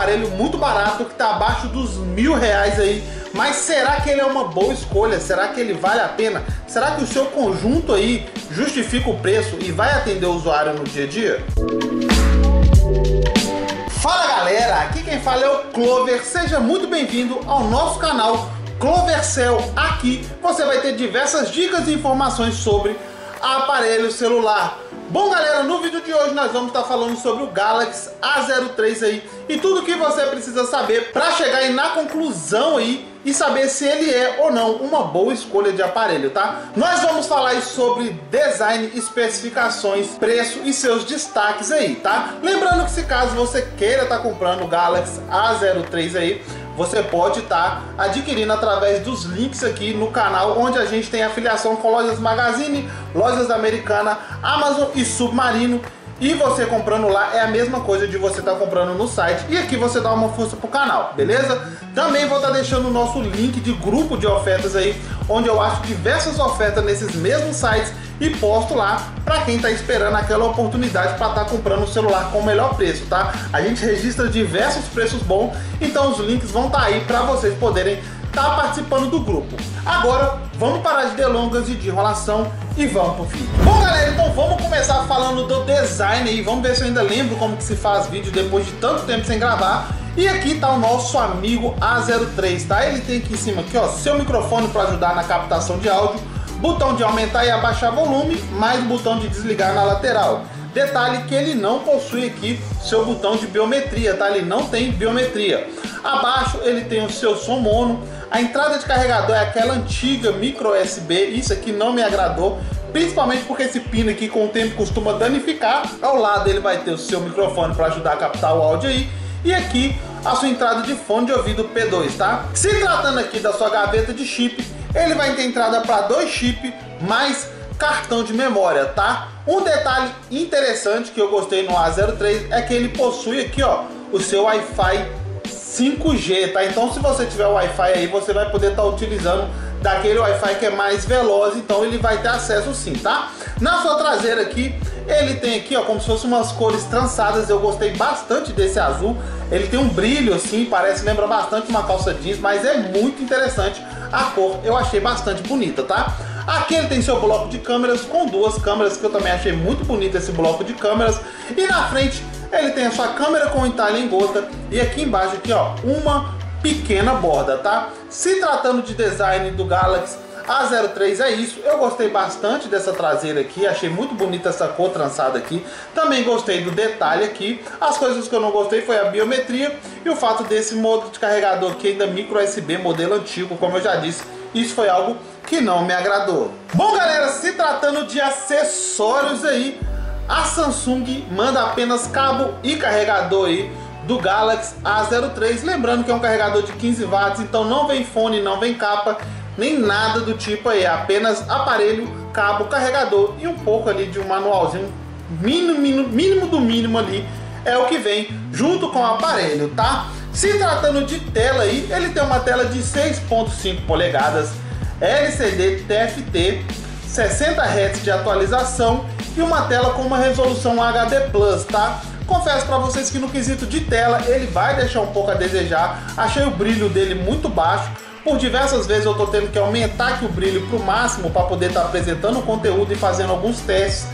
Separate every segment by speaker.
Speaker 1: 03 aparelho muito barato que está abaixo dos mil reais aí. Mas será que ele é uma boa escolha? Será que ele vale a pena? Será que o seu conjunto aí justifica o preço e vai atender o usuário no dia a dia? Fala galera, aqui quem fala é o Clover. Seja muito bem-vindo ao nosso canal Clovercell. Aqui você vai ter diversas dicas e informações sobre aparelho celular. Bom galera, no vídeo de hoje nós vamos estar falando sobre o Galaxy A03 aí e tudo que você precisa saber para chegar aí na conclusão aí e saber se ele é ou não uma boa escolha de aparelho, tá? Nós vamos falar sobre design, especificações, preço e seus destaques aí, tá? Lembrando que se caso você queira estar tá comprando o Galaxy A03 aí, você pode estar tá adquirindo através dos links aqui no canal, onde a gente tem afiliação com lojas Magazine, lojas Americana, Amazon e Submarino. E você comprando lá é a mesma coisa de você estar tá comprando no site. E aqui você dá uma força pro canal, beleza? Também vou estar tá deixando o nosso link de grupo de ofertas aí, onde eu acho diversas ofertas nesses mesmos sites e posto lá para quem está esperando aquela oportunidade para estar tá comprando o celular com o melhor preço, tá? A gente registra diversos preços bons, então os links vão estar tá aí para vocês poderem estar tá participando do grupo. Agora, vamos parar de delongas e de enrolação e vamos pro vídeo. Bom, galera, então vamos começar falando do design aí. Vamos ver se eu ainda lembro como que se faz vídeo depois de tanto tempo sem gravar. E aqui tá o nosso amigo A03, tá? Ele tem aqui em cima aqui, ó, seu microfone para ajudar na captação de áudio botão de aumentar e abaixar volume, mais o botão de desligar na lateral. Detalhe que ele não possui aqui seu botão de biometria, tá? Ele não tem biometria. Abaixo ele tem o seu som mono. A entrada de carregador é aquela antiga micro USB. Isso aqui não me agradou, principalmente porque esse pino aqui com o tempo costuma danificar. Ao lado ele vai ter o seu microfone para ajudar a captar o áudio aí. E aqui a sua entrada de fone de ouvido P2, tá? Se tratando aqui da sua gaveta de chip, ele vai ter entrada para dois chips mais cartão de memória, tá? Um detalhe interessante que eu gostei no A03 é que ele possui aqui, ó, o seu Wi-Fi 5G, tá? Então se você tiver Wi-Fi aí, você vai poder estar tá utilizando daquele Wi-Fi que é mais veloz, então ele vai ter acesso sim, tá? Na sua traseira aqui, ele tem aqui, ó, como se fossem umas cores trançadas, eu gostei bastante desse azul. Ele tem um brilho assim, parece, lembra bastante uma calça jeans, mas é muito interessante a cor eu achei bastante bonita, tá? Aqui ele tem seu bloco de câmeras com duas câmeras que eu também achei muito bonito esse bloco de câmeras. E na frente ele tem a sua câmera com entalhe em gota e aqui embaixo aqui ó, uma pequena borda, tá? Se tratando de design do Galaxy A03 é isso, eu gostei bastante dessa traseira aqui, achei muito bonita essa cor trançada aqui, também gostei do detalhe aqui, as coisas que eu não gostei foi a biometria e o fato desse modo de carregador aqui ainda micro USB modelo antigo, como eu já disse, isso foi algo que não me agradou. Bom galera, se tratando de acessórios aí, a Samsung manda apenas cabo e carregador aí do Galaxy A03, lembrando que é um carregador de 15 watts, então não vem fone, não vem capa, nem nada do tipo aí, é apenas aparelho, cabo, carregador e um pouco ali de um manualzinho mínimo, mínimo do mínimo ali é o que vem junto com o aparelho, tá? Se tratando de tela aí, ele tem uma tela de 6.5 polegadas, LCD TFT, 60 Hz de atualização e uma tela com uma resolução HD+, tá? Confesso para vocês que no quesito de tela ele vai deixar um pouco a desejar. Achei o brilho dele muito baixo. Por diversas vezes eu estou tendo que aumentar aqui o brilho para o máximo para poder estar tá apresentando o conteúdo e fazendo alguns testes.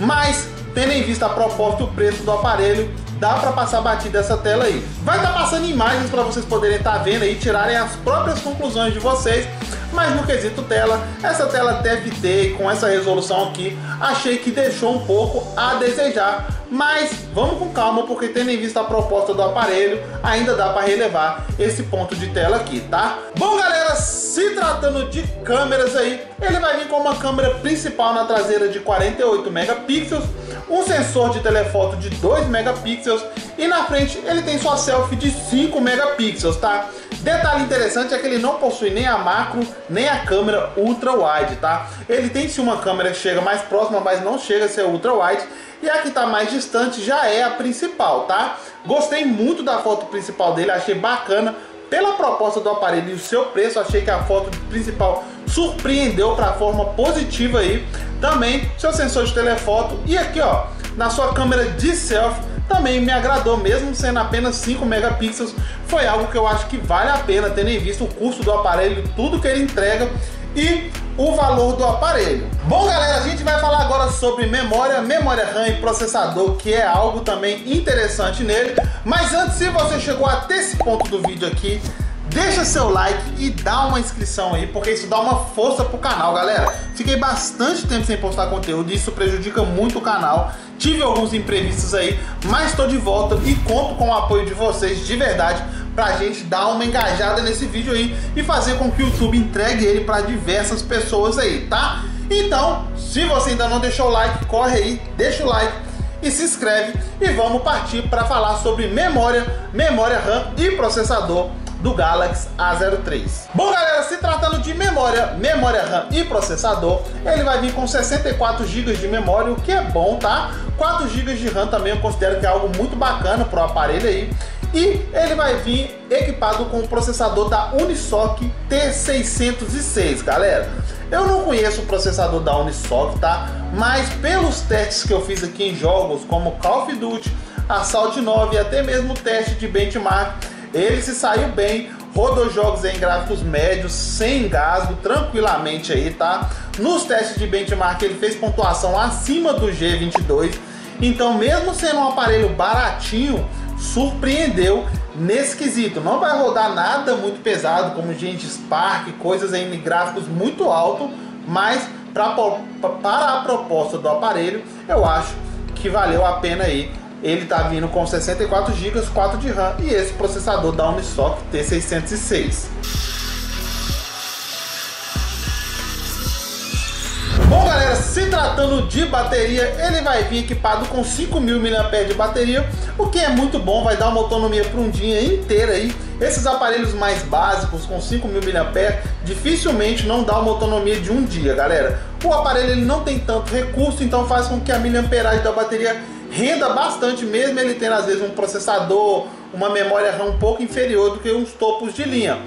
Speaker 1: Mas tendo em vista a proposta e o preço do aparelho, dá para passar batida essa tela aí. Vai estar tá passando imagens para vocês poderem estar tá vendo aí, tirarem as próprias conclusões de vocês. Mas no quesito tela, essa tela TFT com essa resolução aqui, achei que deixou um pouco a desejar. Mas vamos com calma, porque tendo em vista a proposta do aparelho, ainda dá para relevar esse ponto de tela aqui, tá? Bom, galera, se tratando de câmeras aí, ele vai vir com uma câmera principal na traseira de 48 megapixels, um sensor de telefoto de 2 megapixels e na frente ele tem sua selfie de 5 megapixels, tá? Detalhe interessante é que ele não possui nem a macro, nem a câmera ultra wide, tá? Ele tem sim uma câmera que chega mais próxima, mas não chega a ser ultra wide. E a que está mais distante já é a principal, tá? Gostei muito da foto principal dele, achei bacana. Pela proposta do aparelho e o seu preço, achei que a foto principal surpreendeu para a forma positiva aí. Também seu sensor de telefoto e aqui ó, na sua câmera de selfie também me agradou, mesmo sendo apenas 5 megapixels, foi algo que eu acho que vale a pena, tendo em vista o custo do aparelho, tudo que ele entrega e o valor do aparelho. Bom, galera, a gente vai falar agora sobre memória, memória RAM e processador, que é algo também interessante nele. Mas antes, se você chegou até esse ponto do vídeo aqui, deixa seu like e dá uma inscrição aí, porque isso dá uma força pro canal, galera. Fiquei bastante tempo sem postar conteúdo e isso prejudica muito o canal. Tive alguns imprevistos aí, mas estou de volta e conto com o apoio de vocês de verdade pra gente dar uma engajada nesse vídeo aí e fazer com que o YouTube entregue ele para diversas pessoas aí, tá? Então, se você ainda não deixou o like, corre aí, deixa o like e se inscreve e vamos partir para falar sobre memória, memória RAM e processador do Galaxy A03. Bom galera, se tratando de memória, memória RAM e processador, ele vai vir com 64 GB de memória, o que é bom, tá? 4 GB de RAM também eu considero que é algo muito bacana para o aparelho aí. E ele vai vir equipado com o processador da Unisoc T606, galera. Eu não conheço o processador da Unisoc, tá? Mas pelos testes que eu fiz aqui em jogos como Call of Duty, Assault 9 e até mesmo teste de benchmark, ele se saiu bem, rodou jogos em gráficos médios, sem engasgo, tranquilamente aí, tá? Nos testes de benchmark ele fez pontuação acima do G22, então mesmo sendo um aparelho baratinho, surpreendeu nesse quesito. Não vai rodar nada muito pesado, como gente Spark, coisas em gráficos muito alto, mas pra, para a proposta do aparelho, eu acho que valeu a pena aí ele está vindo com 64 GB, 4 de RAM e esse processador da Unisoc T606. Bom galera, se tratando de bateria, ele vai vir equipado com 5.000 mAh de bateria, o que é muito bom, vai dar uma autonomia para um dia inteiro aí. Esses aparelhos mais básicos com 5.000 mAh dificilmente não dá uma autonomia de um dia, galera. O aparelho ele não tem tanto recurso, então faz com que a miliamperagem da bateria renda bastante, mesmo ele tendo às vezes um processador, uma memória RAM um pouco inferior do que uns topos de linha.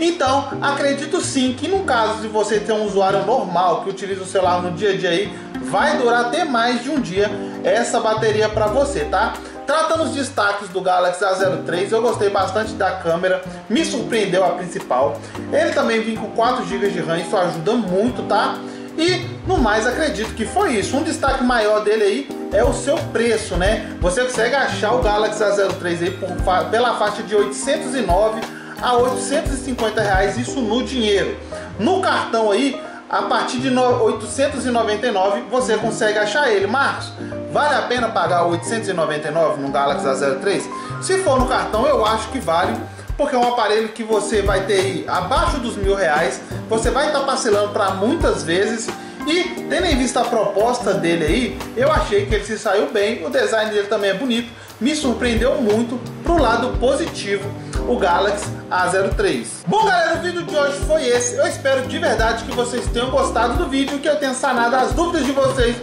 Speaker 1: Então, acredito sim que no caso de você ter um usuário normal que utiliza o celular no dia a dia aí, vai durar até mais de um dia essa bateria para você, tá? Tratando os destaques do Galaxy A03, eu gostei bastante da câmera, me surpreendeu a principal. Ele também vem com 4 GB de RAM, isso ajuda muito, tá? E no mais acredito que foi isso. Um destaque maior dele aí é o seu preço, né? Você consegue achar o Galaxy A03 aí por, pela faixa de 809 a 850 reais, isso no dinheiro. No cartão aí, a partir de 899 você consegue achar ele. Marcos, vale a pena pagar 899 no Galaxy A03? Se for no cartão, eu acho que vale, porque é um aparelho que você vai ter aí abaixo dos mil reais, você vai estar parcelando para muitas vezes e tendo em vista a proposta dele aí, eu achei que ele se saiu bem, o design dele também é bonito, me surpreendeu muito pro lado positivo o Galaxy A03. Bom galera, o vídeo de hoje foi esse, eu espero de verdade que vocês tenham gostado do vídeo, que eu tenha sanado as dúvidas de vocês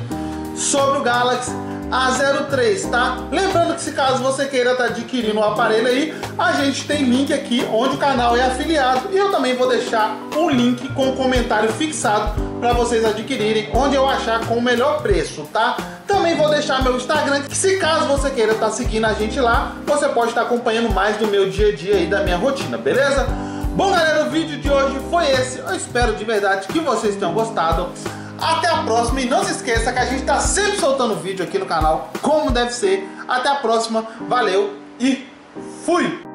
Speaker 1: sobre o Galaxy a03, tá? Lembrando que se caso você queira estar tá adquirindo o um aparelho aí, a gente tem link aqui onde o canal é afiliado e eu também vou deixar o link com o comentário fixado para vocês adquirirem onde eu achar com o melhor preço, tá? Também vou deixar meu Instagram, que se caso você queira estar tá seguindo a gente lá, você pode estar tá acompanhando mais do meu dia a dia aí, da minha rotina, beleza? Bom galera, o vídeo de hoje foi esse, eu espero de verdade que vocês tenham gostado. Até a próxima e não se esqueça que a gente está sempre soltando vídeo aqui no canal, como deve ser. Até a próxima, valeu e fui!